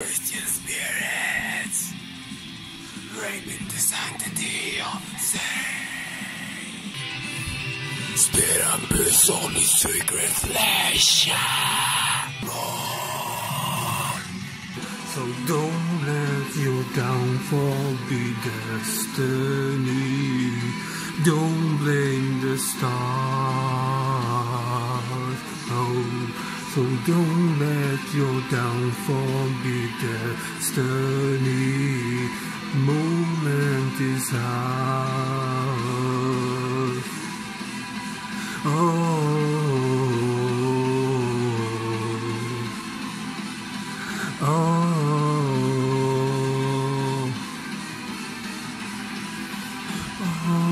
Christian spirits, raping the sanctity of sin. And piss on his sacred flesh. So don't let your downfall be destiny. Don't blame the stars. So don't let your downfall be destiny. Moment is ours. Oh. Oh. Oh.